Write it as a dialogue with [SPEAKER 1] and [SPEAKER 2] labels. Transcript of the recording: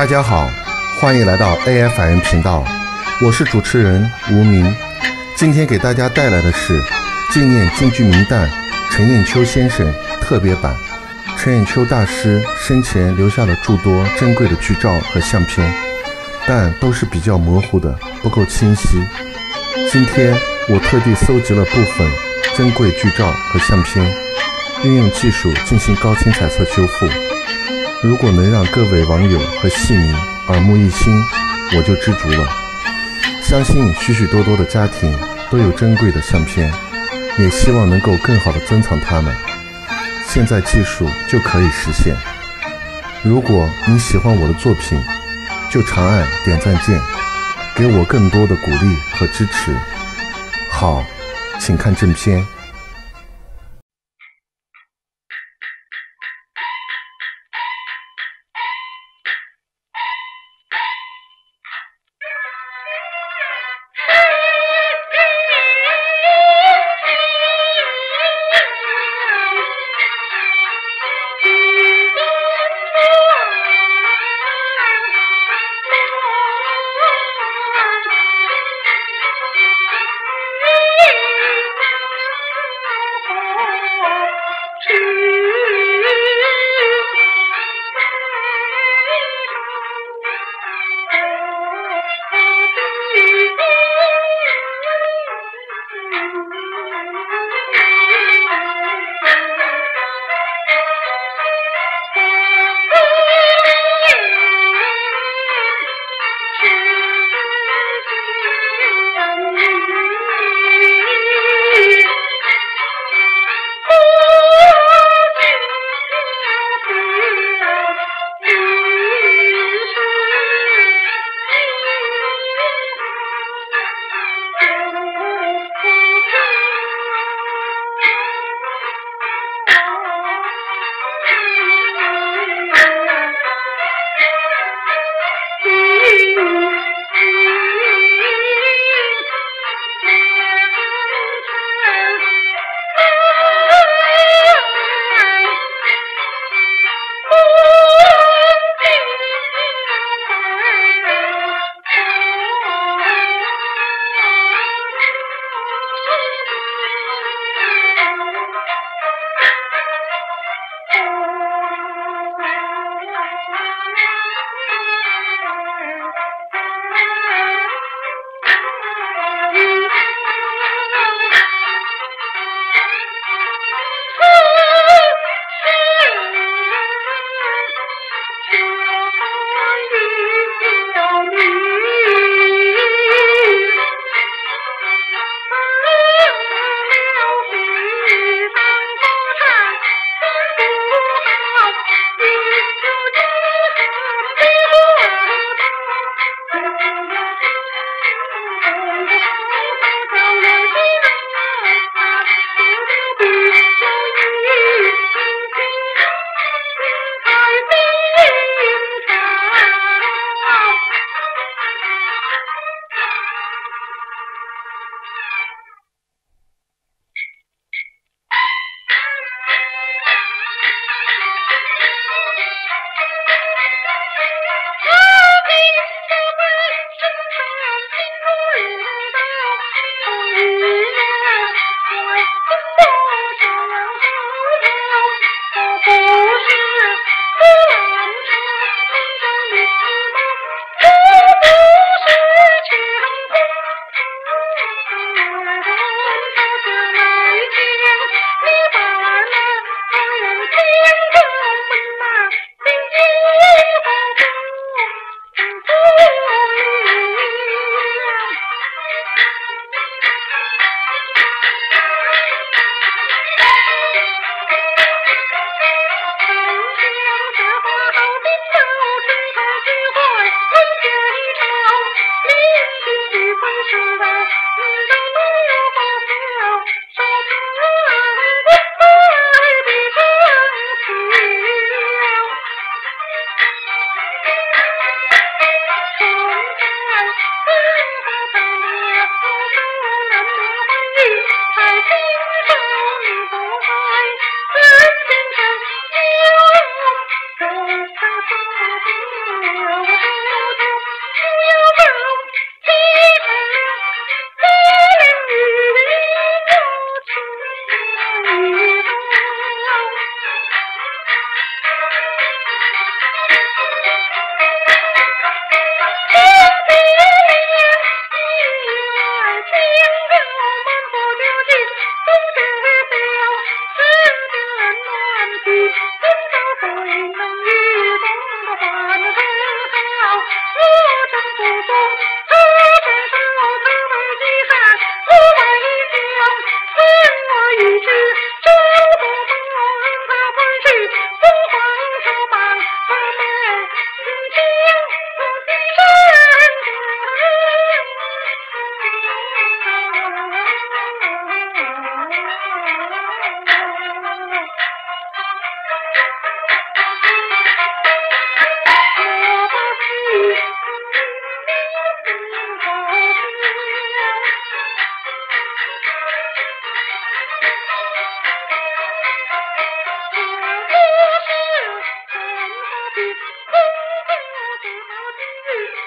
[SPEAKER 1] 大家好，欢迎来到 AFM 频道，我是主持人吴明。今天给大家带来的是纪念京剧名旦陈砚秋先生特别版。陈砚秋大师生前留下了诸多珍贵的剧照和相片，但都是比较模糊的，不够清晰。今天我特地搜集了部分珍贵剧照和相片，运用技术进行高清彩色修复。如果能让各位网友和戏迷耳目一新，我就知足了。相信许许多多的家庭都有珍贵的相片，也希望能够更好的珍藏它们。现在技术就可以实现。如果你喜欢我的作品，就长按点赞键，给我更多的鼓励和支持。好，请看正片。Thank you. 今日